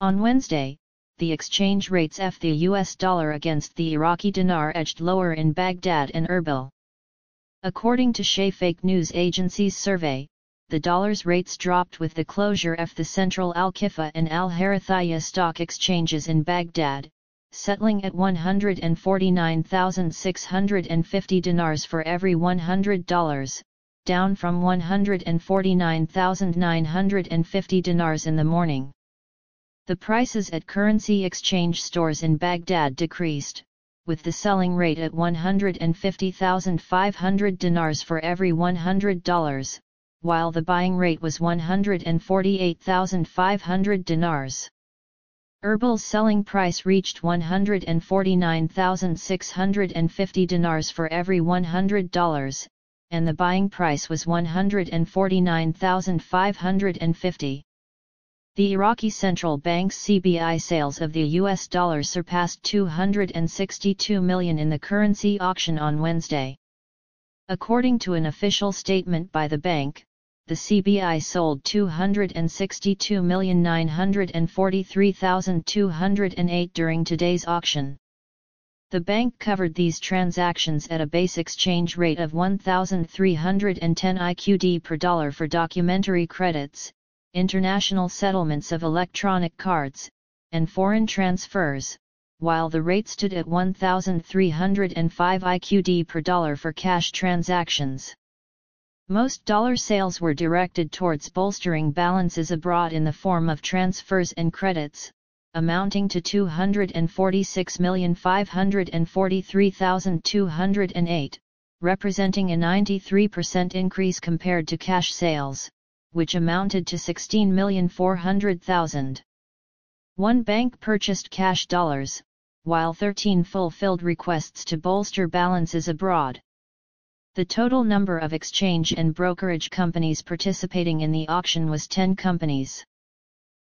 On Wednesday, the exchange rates of the US dollar against the Iraqi dinar edged lower in Baghdad and Erbil. According to Shafaq news agency's survey, the dollar's rates dropped with the closure of the central Al-Kifah and Al-Harithiya stock exchanges in Baghdad, settling at 149,650 dinars for every $100, down from 149,950 dinars in the morning. The prices at currency exchange stores in Baghdad decreased, with the selling rate at 150,500 dinars for every $100, while the buying rate was 148,500 dinars. Erbil's selling price reached 149,650 dinars for every $100, and the buying price was 149,550. The Iraqi Central Bank's CBI sales of the US dollar surpassed 262 million in the currency auction on Wednesday. According to an official statement by the bank, the CBI sold 262,943,208 during today's auction. The bank covered these transactions at a base exchange rate of 1,310 IQD per dollar for documentary credits, international settlements of electronic cards, and foreign transfers, while the rate stood at 1,305 IQD per dollar for cash transactions. Most dollar sales were directed towards bolstering balances abroad in the form of transfers and credits, amounting to 246,543,208, representing a 93% increase compared to cash sales which amounted to 16,400,000. One bank purchased cash dollars, while 13 fulfilled requests to bolster balances abroad. The total number of exchange and brokerage companies participating in the auction was 10 companies.